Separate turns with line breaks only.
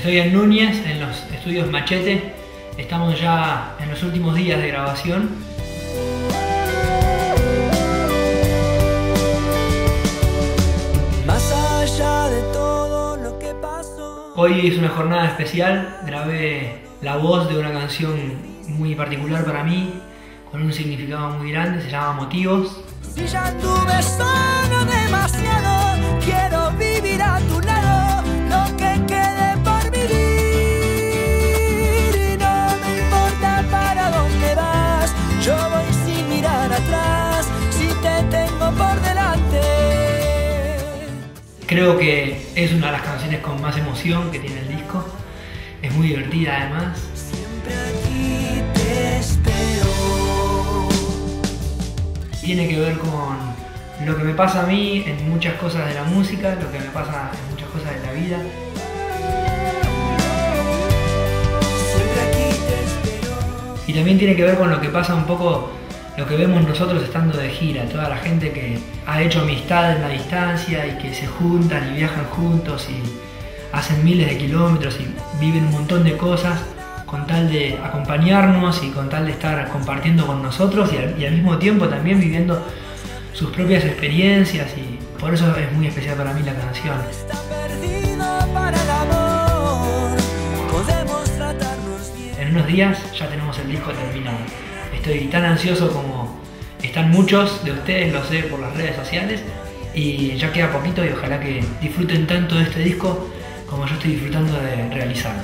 Estoy en Núñez, en los estudios Machete. Estamos ya en los últimos días de grabación.
Más allá de todo lo que pasó.
Hoy es una jornada especial. Grabé la voz de una canción muy particular para mí, con un significado muy grande. Se llama Motivos.
Si ya anduve solo demasiado, quiero vivir
Creo que es una de las canciones con más emoción que tiene el disco. Es muy divertida además.
Siempre aquí te espero.
Tiene que ver con lo que me pasa a mí en muchas cosas de la música, lo que me pasa en muchas cosas de la vida. Y también tiene que ver con lo que pasa un poco, lo que vemos nosotros estando de gira, toda la gente que ha hecho amistad en la distancia y que se juntan y viajan juntos y hacen miles de kilómetros y viven un montón de cosas con tal de acompañarnos y con tal de estar compartiendo con nosotros y al, y al mismo tiempo también viviendo sus propias experiencias y por eso es muy especial para mí la canción. En unos días ya tenemos el disco terminado estoy tan ansioso como están muchos de ustedes, lo sé por las redes sociales. Y ya queda poquito y ojalá que disfruten tanto de este disco como yo estoy disfrutando de realizarlo.